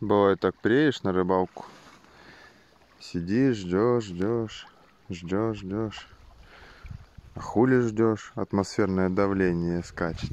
Бывает так, приедешь на рыбалку, сидишь, ждешь, ждешь, ждешь, ждешь. А хули ждешь? Атмосферное давление скачет.